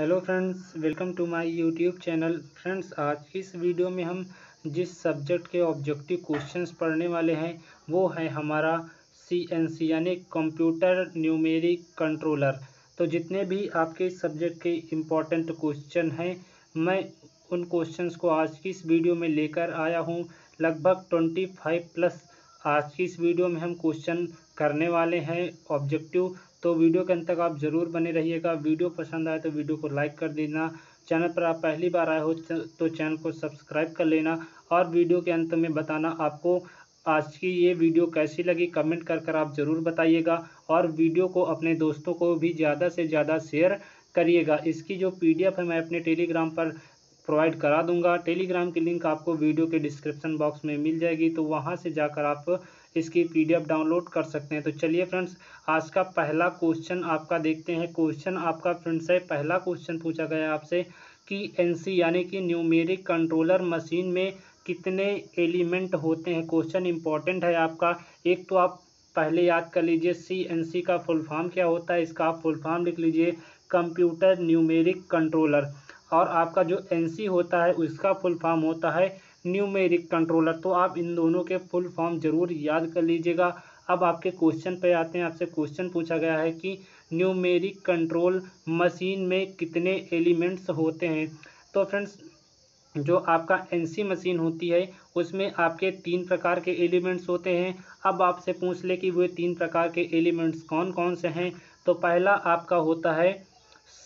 Hello friends, welcome to my YouTube channel. Friends, आज इस video में हम जिस सब्जेक्ट के ऑब्जेक्टिव क्वेश्चंस पढ़ने वाले हैं, वो है हमारा सी एन सी यानी कंप्यूटर न्यूमेरिक कंट्रोलर। तो जितने भी आपके सब्जेक्ट के इम्पोर्टेंट क्वेश्चन हैं, मैं उन क्वेश्चंस को आज की इस वीडियो में लेकर आया हूँ। लगभग ट्वेंटी फाइव प्लस आज की इस वीडियो में हम क्वेश्चन करने वाले हैं, ऑब्जेक्टिव तो वीडियो के अंत तक आप ज़रूर बने रहिएगा। वीडियो पसंद आए तो वीडियो को लाइक कर देना। चैनल पर आप पहली बार आए हो तो चैनल को सब्सक्राइब कर लेना और वीडियो के अंत में बताना आपको आज की ये वीडियो कैसी लगी। कमेंट कर कर आप ज़रूर बताइएगा और वीडियो को अपने दोस्तों को भी ज़्यादा से ज़्यादा शेयर करिएगा। इसकी जो पीडीएफ है, मैं अपने टेलीग्राम पर प्रोवाइड करा दूँगा। टेलीग्राम की लिंक आपको वीडियो के डिस्क्रिप्शन बॉक्स में मिल जाएगी। तो वहाँ से जाकर आप इसकी पीडीएफ डाउनलोड कर सकते हैं। तो चलिए फ्रेंड्स, आज का पहला क्वेश्चन आपका देखते हैं। क्वेश्चन आपका फ्रेंड्स है पहला क्वेश्चन पूछा गया आपसे कि एनसी यानी कि न्यूमेरिक कंट्रोलर मशीन में कितने एलिमेंट होते हैं? क्वेश्चन इंपॉर्टेंट है आपका। एक तो आप पहले याद कर लीजिए, सी एन सी का फुल फॉर्म क्या होता है? इसका आप फुल फॉर्म लिख लीजिए, कंप्यूटर न्यूमेरिक कंट्रोलर। और आपका जो एन सी होता है, उसका फुल फॉर्म होता है न्यूमेरिक कंट्रोलर तो आप इन दोनों के फुल फॉर्म ज़रूर याद कर लीजिएगा। अब आपके क्वेश्चन पे आते हैं। आपसे क्वेश्चन पूछा गया है कि न्यूमेरिक कंट्रोल मशीन में कितने एलिमेंट्स होते हैं? तो फ्रेंड्स जो आपका एनसी मशीन होती है, उसमें आपके तीन प्रकार के एलिमेंट्स होते हैं। अब आपसे पूछ ले कि वे तीन प्रकार के एलिमेंट्स कौन कौन से हैं? तो पहला आपका होता है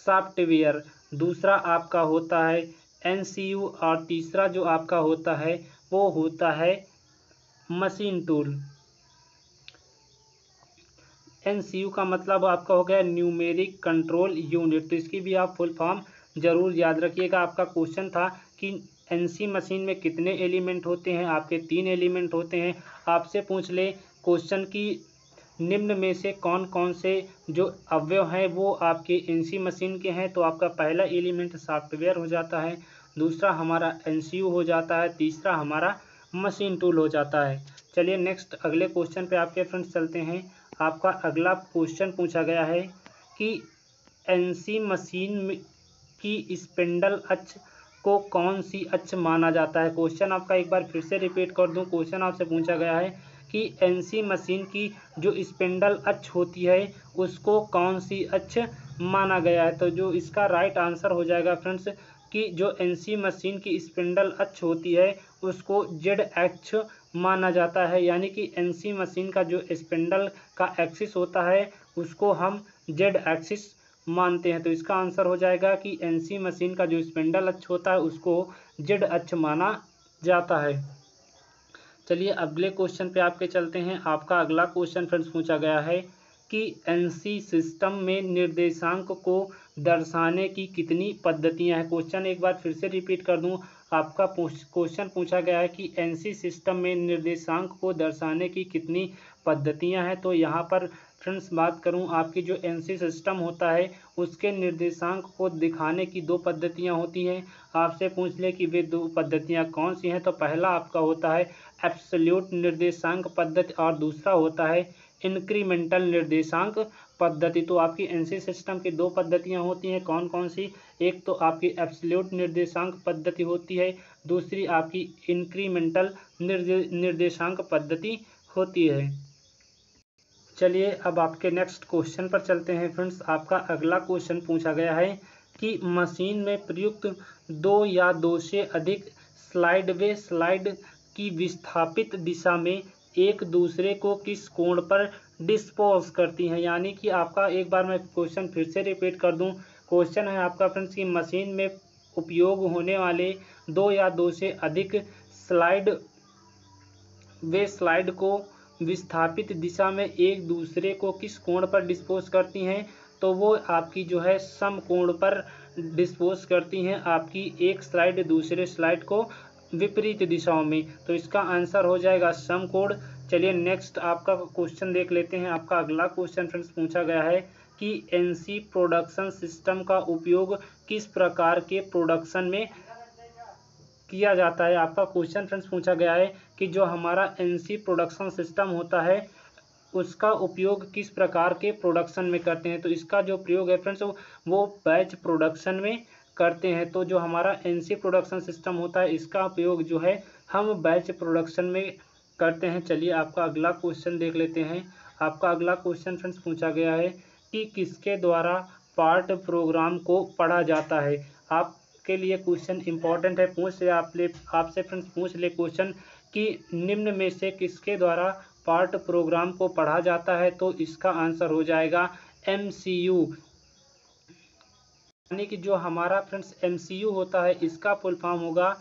सॉफ्टवेयर दूसरा आपका होता है एनसीयू और तीसरा जो आपका होता है, वो होता है machine tool N C U का मतलब आपका हो गया न्यूमेरिक कंट्रोल यूनिट तो इसकी भी आप फुल फॉर्म ज़रूर याद रखिएगा। आपका क्वेश्चन था कि एनसी मशीन में कितने एलिमेंट होते हैं, आपके तीन एलिमेंट होते हैं। आपसे पूछ ले क्वेश्चन की निम्न में से कौन कौन से जो अवयव हैं, वो आपके एनसी मशीन के हैं तो आपका पहला एलिमेंट सॉफ्टवेयर हो जाता है, दूसरा हमारा एनसीयू हो जाता है, तीसरा हमारा मशीन टूल हो जाता है। चलिए नेक्स्ट अगले क्वेश्चन पे आपके फ्रेंड्स चलते हैं। आपका अगला क्वेश्चन पूछा गया है कि एनसी मशीन की स्पेंडल अक्ष को कौन सी अक्ष माना जाता है? क्वेश्चन आपका एक बार फिर से रिपीट कर दूँ। क्वेश्चन आपसे पूछा गया है कि एनसी मशीन की जो स्पेंडल अक्ष होती है, उसको कौन सी अक्ष माना गया है? तो जो इसका राइट आंसर हो जाएगा फ्रेंड्स कि जो एनसी मशीन की स्पिंडल अक्ष होती है, उसको जेड अक्ष माना जाता है। यानी कि एनसी मशीन का जो स्पिंडल का एक्सिस होता है, उसको हम जेड एक्सिस मानते हैं। तो इसका आंसर हो जाएगा कि एनसी मशीन का जो स्पिंडल अक्ष होता है, उसको जेड अक्ष माना जाता है। चलिए अगले क्वेश्चन पे आपके चलते हैं। आपका अगला क्वेश्चन फ्रेंड्स पूछा गया है कि एनसी सिस्टम में निर्देशांक को दर्शाने की कितनी पद्धतियाँ हैं? क्वेश्चन एक बार फिर से रिपीट कर दूँ। आपका क्वेश्चन पूछा गया है कि एनसी सिस्टम में निर्देशांक को दर्शाने की कितनी पद्धतियाँ हैं? तो यहाँ पर फ्रेंड्स बात करूँ, आपकी जो एनसी सिस्टम होता है, उसके निर्देशांक को दिखाने की दो पद्धतियाँ होती हैं। आपसे पूछ ले कि वे दो पद्धतियाँ कौन सी हैं तो पहला आपका होता है एब्सोल्यूट निर्देशांक पद्धति और दूसरा होता है इंक्रीमेंटल निर्देशांक पद्धति। तो आपकी एनसी सिस्टम की दो पद्धतियाँ होती हैं कौन कौन सी? एक तो आपकी एब्सोल्यूट निर्देशांक पद्धति होती है, दूसरी आपकी इंक्रीमेंटल निर्दे, निर्देशांक पद्धति होती है। चलिए अब आपके नेक्स्ट क्वेश्चन पर चलते हैं फ्रेंड्स आपका अगला क्वेश्चन पूछा गया है कि मशीन में प्रयुक्त दो या दो से अधिक स्लाइड वे स्लाइड की विस्थापित दिशा में एक दूसरे को किस कोण पर डिस्पोज करती हैं? यानी कि आपका एक बार मैं क्वेश्चन फिर से रिपीट कर दूँ। क्वेश्चन है आपका फ्रेंड्स की मशीन में उपयोग होने वाले दो या दो से अधिक स्लाइड वे स्लाइड को विस्थापित दिशा में एक दूसरे को किस कोण पर डिस्पोज करती हैं? तो वो आपकी जो है सम कोण पर डिस्पोज करती हैं, आपकी एक स्लाइड दूसरे स्लाइड को विपरीत दिशाओं में। तो इसका आंसर हो जाएगा सम कोण चलिए नेक्स्ट आपका क्वेश्चन देख लेते हैं। आपका अगला क्वेश्चन फ्रेंड्स पूछा गया है कि एनसी प्रोडक्शन सिस्टम का उपयोग किस प्रकार के प्रोडक्शन में किया जाता है? आपका क्वेश्चन फ्रेंड्स पूछा गया है कि जो हमारा एनसी प्रोडक्शन सिस्टम होता है, उसका उपयोग किस प्रकार के प्रोडक्शन में करते हैं? तो इसका जो प्रयोग है फ्रेंड्स वो बैच प्रोडक्शन में करते हैं। तो जो हमारा एनसी प्रोडक्शन सिस्टम होता है, इसका उपयोग जो है, हम बैच प्रोडक्शन में करते हैं। चलिए आपका अगला क्वेश्चन देख लेते हैं। आपका अगला क्वेश्चन फ्रेंड्स पूछा गया है कि किसके द्वारा पार्ट प्रोग्राम को पढ़ा जाता है? आपके लिए क्वेश्चन इंपॉर्टेंट है। पूछ ले आप ले आपसे फ्रेंड्स पूछ ले क्वेश्चन कि निम्न में से किसके द्वारा पार्ट प्रोग्राम को पढ़ा जाता है तो इसका आंसर हो जाएगा एम सी यू यानी कि जो हमारा फ्रेंड्स एम सी यू होता है, इसका फुल फॉर्म होगा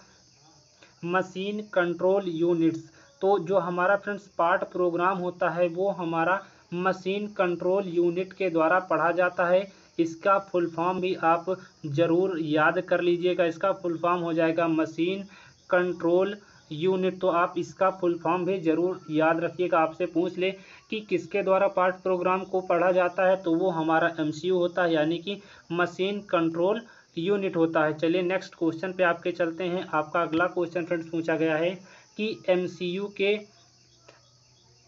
मशीन कंट्रोल यूनिट्स। तो जो हमारा फ्रेंड्स पार्ट प्रोग्राम होता है, वो हमारा मशीन कंट्रोल यूनिट के द्वारा पढ़ा जाता है। इसका फुल फॉर्म भी आप ज़रूर याद कर लीजिएगा। इसका फुल फॉर्म हो जाएगा मशीन कंट्रोल यूनिट तो आप इसका फुल फॉर्म भी ज़रूर याद रखिएगा। आपसे पूछ ले कि किसके द्वारा पार्ट प्रोग्राम को पढ़ा जाता है तो वो हमारा एमसीयू होता है, यानी कि मशीन कंट्रोल यूनिट होता है। चलिए नेक्स्ट क्वेश्चन पे आपके चलते हैं। आपका अगला क्वेश्चन फ्रेंड्स पूछा गया है कि एमसीयू के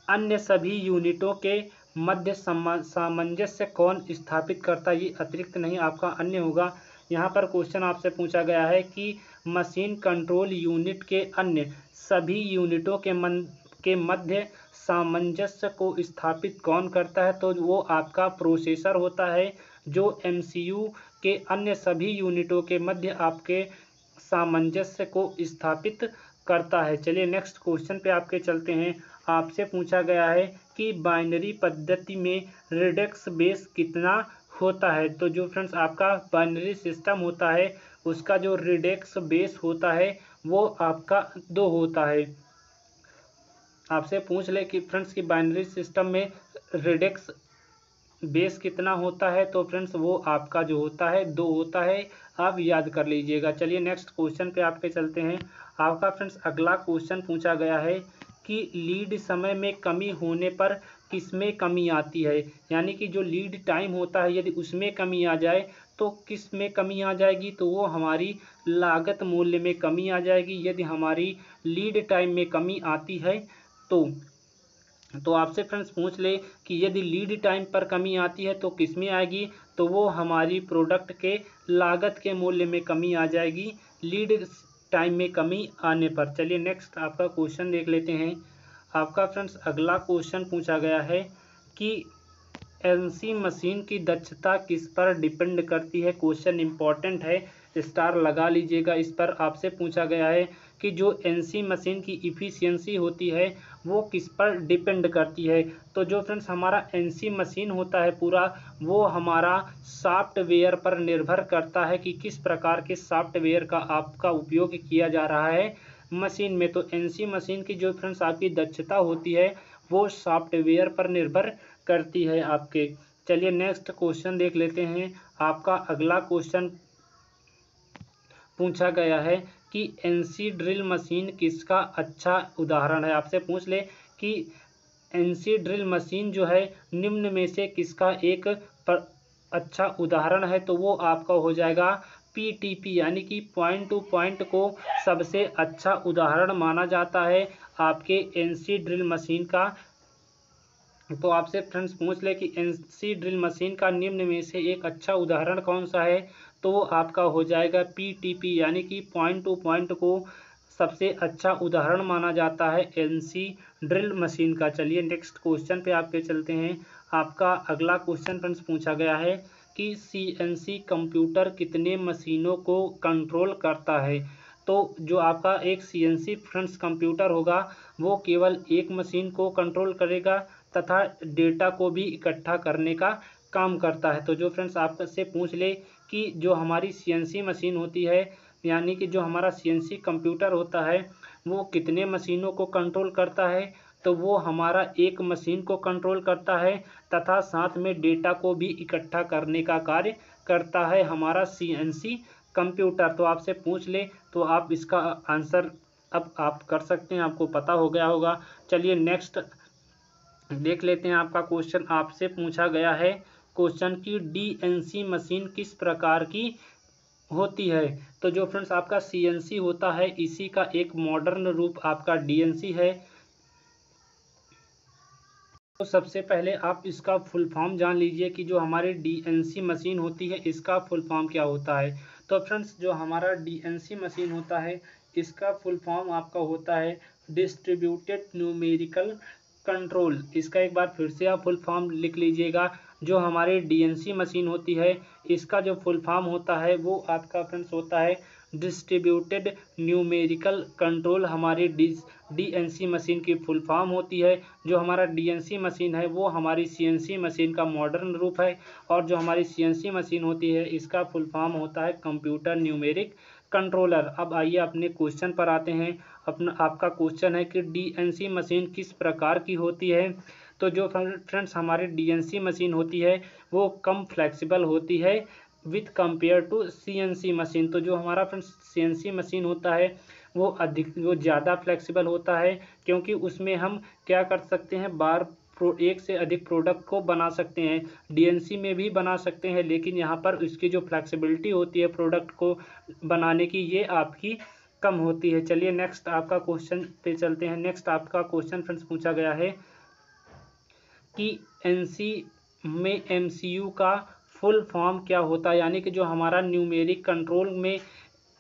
अन्य सभी यूनिटों के मध्य सामंजस्य कौन स्थापित करता ये अतिरिक्त नहीं, आपका अन्य होगा। यहाँ पर क्वेश्चन आपसे पूछा गया है कि मशीन कंट्रोल यूनिट के अन्य सभी यूनिटों के मन, के मध्य सामंजस्य को स्थापित कौन करता है? तो वो आपका प्रोसेसर होता है, जो एमसीयू के अन्य सभी यूनिटों के मध्य आपके सामंजस्य को स्थापित करता है। चलिए नेक्स्ट क्वेश्चन पे आपके चलते हैं। आपसे पूछा गया है कि बाइनरी पद्धति में रिडेक्स बेस कितना होता है? तो जो फ्रेंड्स आपका बाइनरी सिस्टम होता है उसका जो रिडेक्स बेस होता है, वो आपका दो होता है। आपसे पूछ ले कि फ्रेंड्स, की बाइनरी सिस्टम में रिडेक्स बेस कितना होता है? तो फ्रेंड्स, वो आपका जो होता है, दो होता है। आप याद कर लीजिएगा। चलिए नेक्स्ट क्वेश्चन पे आपके चलते हैं। आपका फ्रेंड्स, अगला क्वेश्चन पूछा गया है कि लीड समय में कमी होने पर किसमें कमी आती है? यानी कि जो लीड टाइम होता है, यदि उसमें कमी आ जाए तो किसमें कमी आ जाएगी? तो वो हमारी लागत मूल्य में कमी आ जाएगी। यदि हमारी लीड टाइम में कमी आती है तो तो आपसे फ्रेंड्स पूछ ले कि यदि लीड टाइम पर कमी आती है तो किसमें आएगी? तो वो हमारी प्रोडक्ट के लागत के मूल्य में कमी आ जाएगी। लीड टाइम में कमी आने पर। चलिए नेक्स्ट आपका क्वेश्चन देख लेते हैं। आपका फ्रेंड्स अगला क्वेश्चन पूछा गया है कि एनसी मशीन की दक्षता किस पर डिपेंड करती है? क्वेश्चन इंपॉर्टेंट है, स्टार लगा लीजिएगा। इस पर आपसे पूछा गया है कि जो एनसी मशीन की इफ़िशियंसी होती है, वो किस पर डिपेंड करती है? तो जो फ्रेंड्स, हमारा एनसी मशीन होता है पूरा, वो हमारा सॉफ्टवेयर पर निर्भर करता है कि किस प्रकार के सॉफ्टवेयर का आपका उपयोग किया जा रहा है मशीन में। तो एनसी मशीन की जो फ्रेंड्स, आपकी दक्षता होती है, वो सॉफ्टवेयर पर निर्भर करती है आपके। चलिए नेक्स्ट क्वेश्चन देख लेते हैं। आपका अगला क्वेश्चन पूछा गया है कि एनसी ड्रिल मशीन किसका अच्छा उदाहरण है? आपसे पूछ ले कि एनसी ड्रिल मशीन जो है, निम्न में से किसका एक पर अच्छा उदाहरण है? तो वो आपका हो जाएगा पीटीपी यानी कि पॉइंट टू पॉइंट को सबसे अच्छा उदाहरण माना जाता है आपके एनसी ड्रिल मशीन का। तो आपसे फ्रेंड्स पूछ ले कि एनसी ड्रिल मशीन का निम्न में से एक अच्छा उदाहरण कौन सा है? तो वो आपका हो जाएगा पीटीपी यानी कि पॉइंट टू पॉइंट को सबसे अच्छा उदाहरण माना जाता है एनसी ड्रिल मशीन का। चलिए नेक्स्ट क्वेश्चन पे आपके चलते हैं। आपका अगला क्वेश्चन फ्रेंड्स पूछा गया है कि सीएनसी कंप्यूटर कितने मशीनों को कंट्रोल करता है? तो जो आपका एक सीएनसी फ्रेंड्स कंप्यूटर होगा, वो केवल एक मशीन को कंट्रोल करेगा तथा डेटा को भी इकट्ठा करने का काम करता है। तो जो फ्रेंड्स आपसे पूछ ले कि जो हमारी सीएनसी मशीन होती है, यानी कि जो हमारा सीएनसी कंप्यूटर होता है, वो कितने मशीनों को कंट्रोल करता है तो वो हमारा एक मशीन को कंट्रोल करता है तथा साथ में डेटा को भी इकट्ठा करने का कार्य करता है हमारा सीएनसी कंप्यूटर तो आपसे पूछ ले तो आप इसका आंसर अब आप कर सकते हैं, आपको पता हो गया होगा। चलिए नेक्स्ट देख लेते हैं आपका क्वेश्चन आपसे पूछा गया है। क्वेश्चन की डीएनसी मशीन किस प्रकार की होती है? तो जो फ्रेंड्स आपका सीएनसी होता है, इसी का एक मॉडर्न रूप आपका डीएनसी है। तो सबसे पहले आप इसका फुल फॉर्म जान लीजिए कि जो हमारी डीएनसी मशीन होती है, इसका फुल फॉर्म क्या होता है? तो फ्रेंड्स, जो हमारा डीएनसी मशीन होता है, इसका फुल फॉर्म आपका होता है डिस्ट्रीब्यूटेड न्यूमेरिकल कंट्रोल इसका एक बार फिर से आप फुल फॉर्म लिख लीजिएगा, जो हमारी डीएनसी मशीन होती है, इसका जो फुल फॉर्म होता है, वो आपका फ्रेंड्स होता है डिस्ट्रीब्यूटेड न्यूमेरिकल कंट्रोल हमारी डी डीएनसी मशीन की फुल फॉर्म होती है, जो हमारा डीएनसी मशीन है, वो हमारी सीएनसी मशीन का मॉडर्न रूप है, और जो हमारी सीएनसी मशीन होती है, इसका फुल फॉर्म होता है कंप्यूटर न्यूमेरिक कंट्रोलर अब आइए अपने क्वेश्चन पर आते हैं। अपना, आपका क्वेश्चन है कि डीएनसी मशीन किस प्रकार की होती है? तो जो फ्रेंड्स हमारी डीएनसी मशीन होती है, वो कम फ्लेक्सिबल होती है with compare to CNC machine तो जो हमारा फ्रेंड्स सीएनसी मशीन होता है, वो अधिक, वो ज़्यादा फ्लेक्सिबल होता है क्योंकि उसमें हम क्या कर सकते हैं? बार प्रो, एक से अधिक प्रोडक्ट को बना सकते हैं। डीएनसी में भी बना सकते हैं, लेकिन यहाँ पर उसकी जो फ्लेक्सिबिलिटी होती है प्रोडक्ट को बनाने की, ये आपकी कम होती है। चलिए नेक्स्ट आपका क्वेश्चन पे चलते हैं। नेक्स्ट आपका क्वेश्चन फ्रेंड्स पूछा गया है कि एनसी में एमसीयू का फुल फॉर्म क्या होता है? यानी कि जो हमारा न्यूमेरिक कंट्रोल में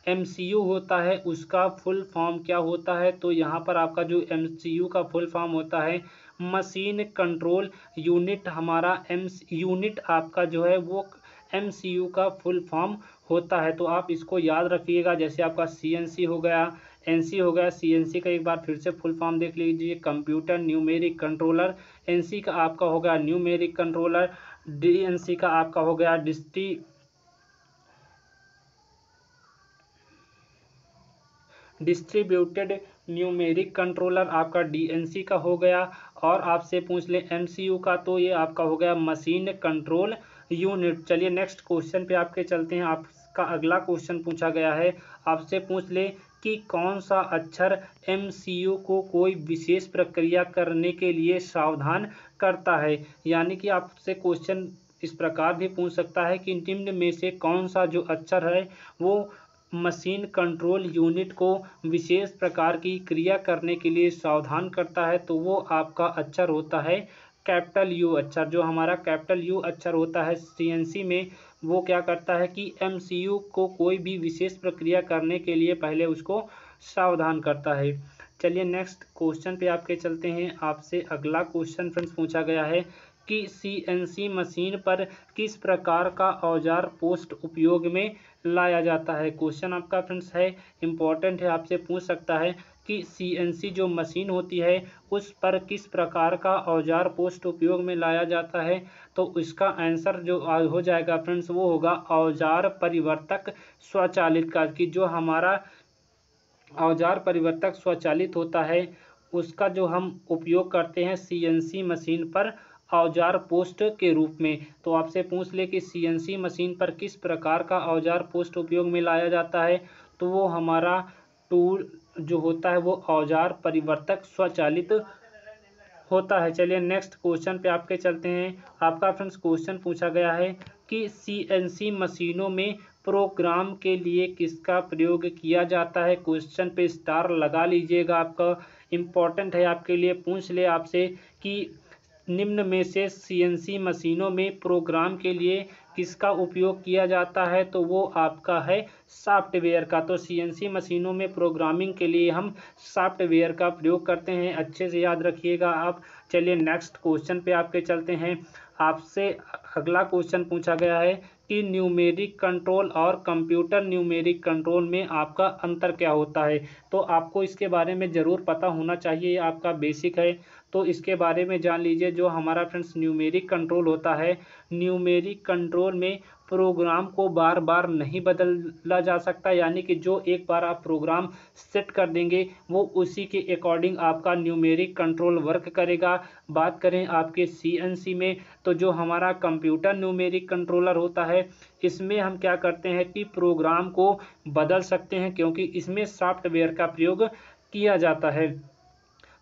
एमसीयू होता है, उसका फुल फॉर्म क्या होता है? तो यहाँ पर आपका जो एमसीयू का फुल फॉर्म होता है मशीन कंट्रोल यूनिट हमारा एम यूनिट आपका जो है वो एमसीयू का फुल फॉर्म होता है तो आप इसको याद रखिएगा। जैसे आपका सीएनसी हो गया एनसी हो गया सीएनसी का एक बार फिर से फुल फॉर्म देख लीजिए। कंप्यूटर न्यूमेरिक कंट्रोलर एनसी का आपका हो गया न्यूमेरिक कंट्रोलर डीएनसी का आपका हो गया डिस्टी डिस्ट्रीब्यूटेड न्यूमेरिक कंट्रोलर आपका डीएनसी का हो गया। और आपसे पूछ ले एमसीयू का तो ये आपका हो गया मशीन कंट्रोल यूनिट चलिए नेक्स्ट क्वेश्चन पे आपके चलते हैं। आपका अगला क्वेश्चन पूछा गया है। आपसे पूछ ले कि कौन सा अक्षर एमसीयू को कोई विशेष प्रक्रिया करने के लिए सावधान करता है? यानी कि आपसे क्वेश्चन इस प्रकार भी पूछ सकता है कि निम्न में से कौन सा जो अक्षर है, वो मशीन कंट्रोल यूनिट को विशेष प्रकार की क्रिया करने के लिए सावधान करता है तो वो आपका अक्षर होता है कैपिटल यू अक्षर, जो हमारा कैपिटल यू अक्षर होता है सीएनसी में, वो क्या करता है कि एमसीयू को कोई भी विशेष प्रक्रिया करने के लिए पहले उसको सावधान करता है। चलिए नेक्स्ट क्वेश्चन पे आपके चलते हैं। आपसे अगला क्वेश्चन फ्रेंड्स पूछा गया है कि सीएनसी मशीन पर किस प्रकार का औज़ार पोस्ट उपयोग में लाया जाता है। क्वेश्चन आपका फ्रेंड्स है इंपॉर्टेंट है, आपसे पूछ सकता है। कि सीएनसी जो मशीन होती है, उस पर किस प्रकार का औज़ार पोस्ट उपयोग में लाया जाता है? तो इसका आंसर जो हो जाएगा फ्रेंड्स, वो होगा औज़ार परिवर्तक स्वचालित का, कि जो हमारा औज़ार परिवर्तक स्वचालित होता है, उसका जो हम उपयोग करते हैं सीएनसी मशीन पर औज़ार पोस्ट के रूप में। तो आपसे पूछ ले कि सीएनसी मशीन पर किस प्रकार का औज़ार पोस्ट उपयोग में लाया जाता है? तो वो हमारा टूल जो होता है वो औज़ार परिवर्तक स्वचालित होता है। चलिए नेक्स्ट क्वेश्चन पे आपके चलते हैं। आपका फ्रेंड्स क्वेश्चन पूछा गया है कि सीएनसी मशीनों में प्रोग्राम के लिए किसका प्रयोग किया जाता है? क्वेश्चन पे स्टार लगा लीजिएगा आपका। इम्पोर्टेंट है आपके लिए। पूछ ले आपसे कि निम्न में से सीएनसी मशीनों में प्रोग्राम के लिए किसका उपयोग किया जाता है तो वो आपका है सॉफ्टवेयर का। तो सीएनसी मशीनों में प्रोग्रामिंग के लिए हम सॉफ्टवेयर का प्रयोग करते हैं। अच्छे से याद रखिएगा आप। चलिए नेक्स्ट क्वेश्चन पे आपके चलते हैं। आपसे अगला क्वेश्चन पूछा गया है कि न्यूमेरिक कंट्रोल और कंप्यूटर न्यूमेरिक कंट्रोल में आपका अंतर क्या होता है? तो आपको इसके बारे में ज़रूर पता होना चाहिए। आपका बेसिक है। तो इसके बारे में जान लीजिए, जो हमारा फ्रेंड्स न्यूमेरिक कंट्रोल होता है न्यूमेरिक कंट्रोल में प्रोग्राम को बार बार नहीं बदला जा सकता, यानी कि जो एक बार आप प्रोग्राम सेट कर देंगे, वो उसी के अकॉर्डिंग आपका न्यूमेरिक कंट्रोल वर्क करेगा। बात करें आपके सीएनसी में तो जो हमारा कंप्यूटर न्यूमेरिक कंट्रोलर होता है, इसमें हम क्या करते हैं कि प्रोग्राम को बदल सकते हैं, क्योंकि इसमें सॉफ्टवेयर का प्रयोग किया जाता है।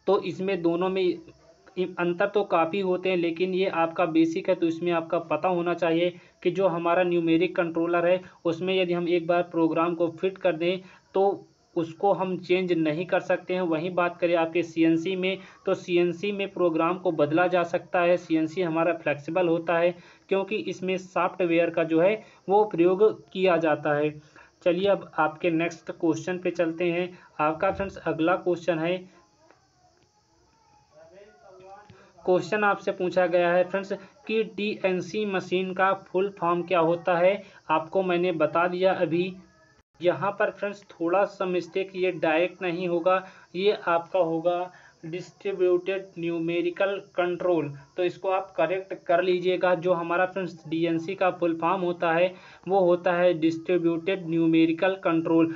तो इसमें दोनों में अंतर तो काफ़ी होते हैं, लेकिन ये आपका बेसिक है तो इसमें आपका पता होना चाहिए कि जो हमारा न्यूमेरिक कंट्रोलर है, उसमें यदि हम एक बार प्रोग्राम को फिट कर दें तो उसको हम चेंज नहीं कर सकते हैं। वहीं बात करें आपके सीएनसी में तो सीएनसी में प्रोग्राम को बदला जा सकता है। सीएनसी हमारा फ्लेक्सिबल होता है, क्योंकि इसमें सॉफ्टवेयर का जो है, वो प्रयोग किया जाता है। चलिए अब आपके नेक्स्ट क्वेश्चन पे चलते हैं। आपका फ्रेंड्स अगला क्वेश्चन है क्वेश्चन आपसे पूछा गया है, फ्रेंड्स, कि डीएनसी मशीन का फुल फॉर्म क्या होता है? आपको मैंने बता दिया अभी। यहाँ पर, फ्रेंड्स, थोड़ा सा मिस्टेक ये डायरेक्ट नहीं होगा, ये आपका होगा डिस्ट्रीब्यूटेड न्यूमेरिकल कंट्रोल तो इसको आप करेक्ट कर लीजिएगा। जो हमारा, फ्रेंड्स डीएनसी का फुल फॉर्म होता है, वो होता है डिस्ट्रीब्यूटेड न्यूमेरिकल कंट्रोल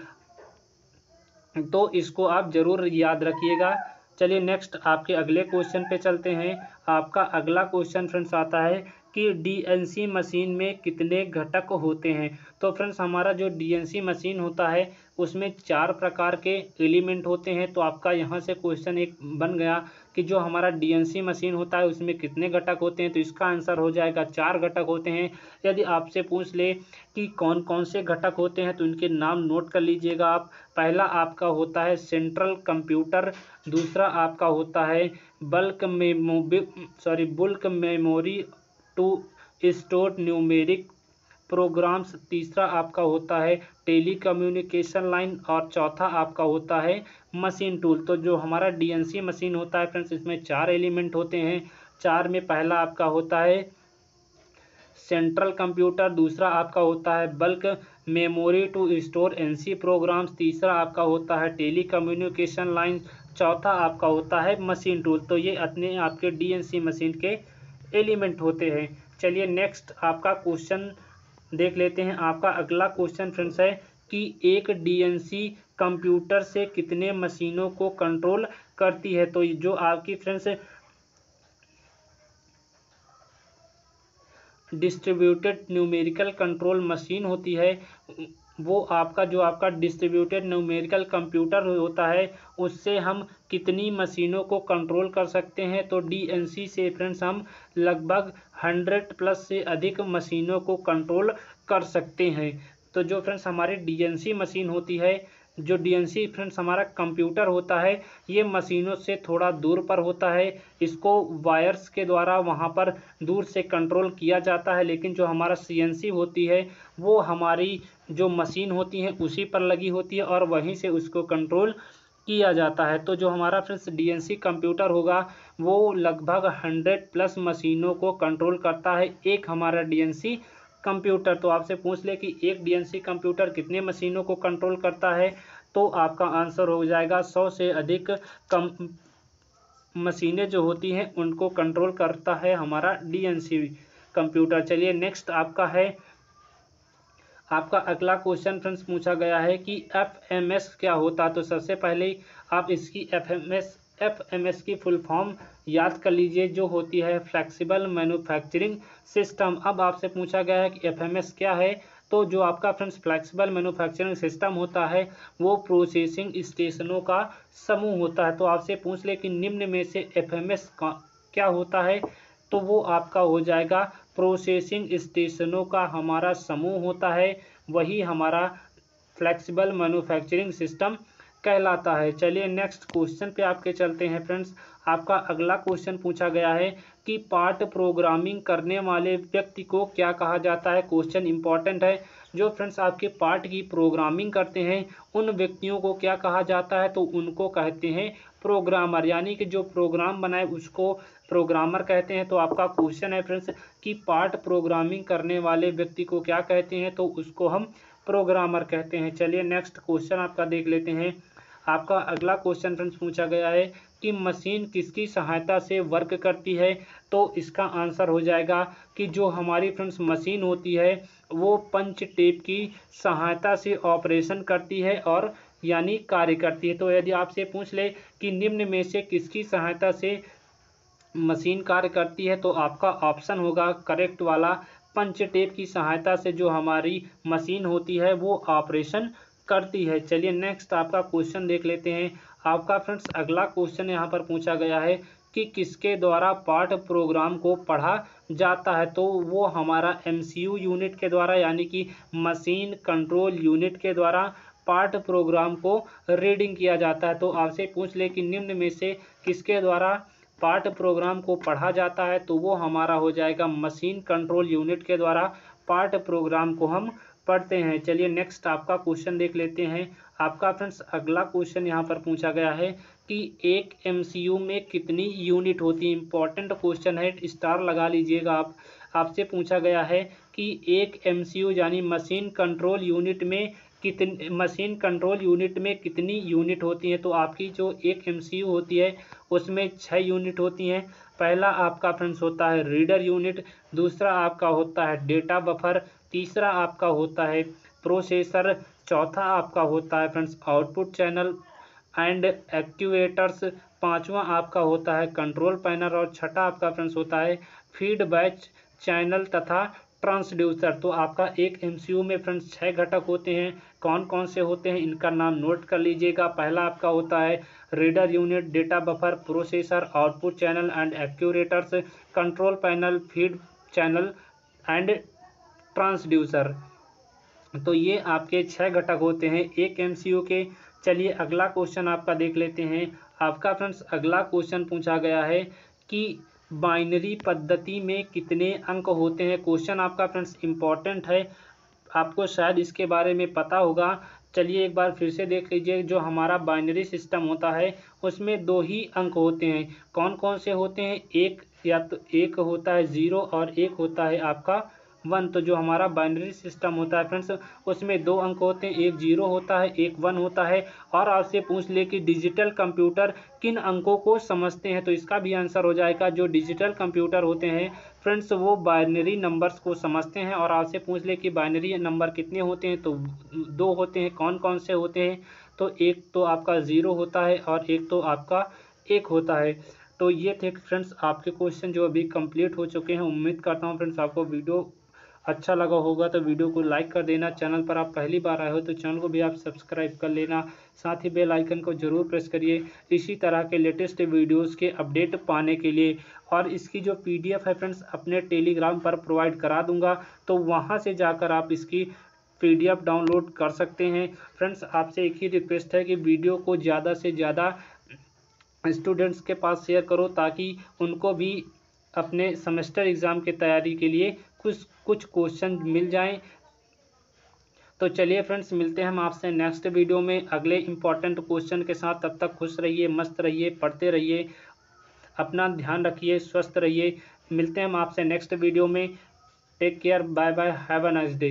तो इसको आप ज़रूर याद रखिएगा। चलिए नेक्स्ट आपके अगले क्वेश्चन पे चलते हैं। आपका अगला क्वेश्चन फ्रेंड्स आता है कि डीएनसी मशीन में कितने घटक होते हैं? तो फ्रेंड्स हमारा जो डीएनसी मशीन होता है, उसमें चार प्रकार के एलिमेंट होते हैं। तो आपका यहाँ से क्वेश्चन एक बन गया कि जो हमारा डीएनसी मशीन होता है, उसमें कितने घटक होते हैं? तो इसका आंसर हो जाएगा, चार घटक होते हैं। यदि आपसे पूछ ले कि कौन कौन से घटक होते हैं तो इनके नाम नोट कर लीजिएगा आप। पहला आपका होता है सेंट्रल कंप्यूटर दूसरा आपका होता है bulk memo sorry bulk memory to store numeric programs तीसरा आपका होता है टेली कम्युनिकेशन लाइन और चौथा आपका होता है मशीन टूल तो जो हमारा डीएनसी मशीन होता है फ्रेंड्स इसमें चार एलिमेंट होते हैं। चार में पहला आपका होता है सेंट्रल कंप्यूटर दूसरा आपका होता है bulk memory to store NC programs तीसरा आपका होता है टेली कम्युनिकेशन लाइन चौथा आपका होता है मशीन टूल तो ये अपने आपके डीएनसी मशीन के एलिमेंट होते हैं। चलिए नेक्स्ट आपका क्वेश्चन देख लेते हैं। आपका अगला क्वेश्चन फ्रेंड्स है कि एक डीएनसी कंप्यूटर से कितने मशीनों को कंट्रोल करती है? तो जो आपकी friends distributed numerical control machine होती है वो आपका, जो आपका डिस्ट्रीब्यूटेड न्यूमेरिकल कंप्यूटर होता है, उससे हम कितनी मशीनों को कंट्रोल कर सकते हैं? तो डीएनसी से फ्रेंड्स हम लगभग हंड्रेड प्लस से अधिक मशीनों को कंट्रोल कर सकते हैं। तो जो फ्रेंड्स हमारी डीएनसी मशीन होती है, जो डीएनसी फ्रेंड्स हमारा कंप्यूटर होता है, ये मशीनों से थोड़ा दूर पर होता है। इसको वायर्स के द्वारा वहाँ पर दूर से कंट्रोल किया जाता है, लेकिन जो हमारा सीएनसी होती है, वो हमारी जो मशीन होती है, उसी पर लगी होती है और वहीं से उसको कंट्रोल किया जाता है। तो जो हमारा फ्रेंड्स डीएनसी कंप्यूटर होगा, वो लगभग हंड्रेड प्लस मशीनों को कंट्रोल करता है। एक हमारा डीएनसी कंप्यूटर तो आपसे पूछ ले कि एक डीएनसी कंप्यूटर कितने मशीनों को कंट्रोल करता है? तो आपका आंसर हो जाएगा, सौ से अधिक कम मशीनें जो होती हैं, उनको कंट्रोल करता है हमारा डीएनसी कंप्यूटर चलिए नेक्स्ट आपका है आपका अगला क्वेश्चन फ्रेंड्स पूछा गया है कि एफ़ एम एस क्या होता? तो सबसे पहले आप इसकी एफ़ एम की फुल फॉर्म याद कर लीजिए, जो होती है फ्लेक्सिबल मैन्युफैक्चरिंग सिस्टम अब आपसे पूछा गया है कि एफ़ एम एस क्या है? तो जो आपका फ्रेंड्स फ्लेक्सिबल मैन्युफैक्चरिंग सिस्टम होता है, वो प्रोसेसिंग स्टेशनों का समूह होता है। तो आपसे पूछ ले कि निम्न में से एफ़ एम एस क्या होता है? तो वो आपका हो जाएगा। प्रोसेसिंग स्टेशनों का हमारा समूह होता है। वही हमारा फ्लेक्सिबल मैन्युफैक्चरिंग सिस्टम कहलाता है। चलिए नेक्स्ट क्वेश्चन पे आपके चलते हैं फ्रेंड्स आपका अगला क्वेश्चन पूछा गया है कि पार्ट प्रोग्रामिंग करने वाले व्यक्ति को क्या कहा जाता है? क्वेश्चन इंपॉर्टेंट है। जो फ्रेंड्स आपके पार्ट की प्रोग्रामिंग करते हैं, उन व्यक्तियों को क्या कहा जाता है? तो उनको कहते हैं प्रोग्रामर यानी कि जो प्रोग्राम बनाए, उसको प्रोग्रामर कहते हैं। तो आपका क्वेश्चन है फ्रेंड्स कि पार्ट प्रोग्रामिंग करने वाले व्यक्ति को क्या कहते हैं? तो उसको हम प्रोग्रामर कहते हैं। चलिए नेक्स्ट क्वेश्चन आपका देख लेते हैं। आपका अगला क्वेश्चन फ्रेंड्स पूछा गया है कि मशीन किसकी सहायता से वर्क करती है? तो इसका आंसर हो जाएगा कि जो हमारी फ्रेंड्स मशीन होती है, वो पंच टेप की सहायता से ऑपरेशन करती है और यानी कार्य करती है तो यदि आपसे पूछ ले कि निम्न में से किसकी सहायता से मशीन कार्य करती है तो आपका ऑप्शन होगा करेक्ट वाला। पंच टेप की सहायता से जो हमारी मशीन होती है, वो ऑपरेशन करती है। चलिए नेक्स्ट आपका क्वेश्चन देख लेते हैं। आपका फ्रेंड्स, अगला क्वेश्चन यहाँ पर पूछा गया है कि किसके द्वारा पार्ट प्रोग्राम को पढ़ा जाता है? तो वो हमारा एमसीयू यूनिट के द्वारा, यानी कि मशीन कंट्रोल यूनिट के द्वारा पार्ट प्रोग्राम को रीडिंग किया जाता है। तो आपसे पूछ ले कि निम्न में से किसके द्वारा पार्ट प्रोग्राम को पढ़ा जाता है तो वो हमारा हो जाएगा मशीन कंट्रोल यूनिट के द्वारा पार्ट प्रोग्राम को हम पढ़ते हैं। चलिए नेक्स्ट आपका क्वेश्चन देख लेते हैं। आपका फ्रेंड्स, अगला क्वेश्चन यहाँ पर पूछा गया है कि एक एमसीयू में कितनी यूनिट होती है? इंपॉर्टेंट क्वेश्चन है, स्टार लगा लीजिएगा आप। आपसे पूछा गया है कि एक एमसीयू यानी मशीन कंट्रोल यूनिट में कितनी मशीन कंट्रोल यूनिट में कितनी यूनिट होती हैं? तो आपकी जो एक एमसीयू होती है, उसमें छः यूनिट होती हैं। पहला आपका फ्रेंड्स होता है रीडर यूनिट दूसरा आपका होता है डेटा बफर तीसरा आपका होता है प्रोसेसर चौथा आपका होता है friends output channel and activators पांचवा आपका होता है कंट्रोल पैनल और छठा आपका फ्रेंड्स होता है फीडबैच चैनल तथा ट्रांसड्यूसर तो आपका एक एमसीयू में फ्रेंड्स छः घटक होते हैं। कौन कौन से होते हैं, इनका नाम नोट कर लीजिएगा। पहला आपका होता है reader unit data buffer processor output channel and actuators control panel feed channel and transducer तो ये आपके छः घटक होते हैं एक एमसीयू के। चलिए अगला क्वेश्चन आपका देख लेते हैं। आपका फ्रेंड्स अगला क्वेश्चन पूछा गया है कि बाइनरी पद्धति में कितने अंक होते हैं? क्वेश्चन आपका फ्रेंड्स इंपॉर्टेंट है। आपको शायद इसके बारे में पता होगा। चलिए एक बार फिर से देख लीजिए जो हमारा बाइनरी सिस्टम होता है, उसमें दो ही अंक होते हैं। कौन कौन से होते हैं? एक या तो एक होता है ज़ीरो और एक होता है आपका वन तो जो हमारा बाइनरी सिस्टम होता है फ्रेंड्स, उसमें दो अंक होते हैं, एक ज़ीरो होता है, एक वन होता है। और आपसे पूछ ले कि डिजिटल कंप्यूटर किन अंकों को समझते हैं तो इसका भी आंसर हो जाएगा, जो डिजिटल कंप्यूटर होते हैं, फ्रेंड्स, वो बाइनरी नंबर्स को समझते हैं। और आपसे पूछ ले कि बाइनरी नंबर कितने होते हैं तो दो होते हैं कौन कौन से होते हैं तो एक तो आपका ज़ीरो होता है और एक तो आपका एक होता है। तो ये थे फ्रेंड्स, आपके क्वेश्चन जो अभी कंप्लीट हो चुके हैं, उम्मीद करता हूँ फ्रेंड्स, आपको वीडियो अच्छा लगा होगा तो वीडियो को लाइक कर देना। चैनल पर आप पहली बार आए हो तो चैनल को भी आप सब्सक्राइब कर लेना। साथ ही बेल आइकन को ज़रूर प्रेस करिए। इसी तरह के लेटेस्ट वीडियोस के अपडेट पाने के लिए और इसकी जो पीडीएफ है फ्रेंड्स, अपने टेलीग्राम पर प्रोवाइड करा दूँगा। तो वहाँ से जाकर आप इसकी पीडीएफ डाउनलोड कर सकते हैं। फ्रेंड्स, आपसे एक ही रिक्वेस्ट है कि वीडियो को ज़्यादा से ज़्यादा स्टूडेंट्स के पास शेयर करो ताकि उनको भी अपने सेमेस्टर एग्ज़ाम की तैयारी के लिए कुछ कुछ क्वेश्चन मिल जाएँ। तो चलिए फ्रेंड्स मिलते हैं हम आपसे नेक्स्ट वीडियो में। अगले इंपॉर्टेंट क्वेश्चन के साथ तब तक खुश रहिए, मस्त रहिए, पढ़ते रहिए। अपना ध्यान रखिए, स्वस्थ रहिए। मिलते हैं हम आपसे नेक्स्ट वीडियो में। Take care bye bye have a nice day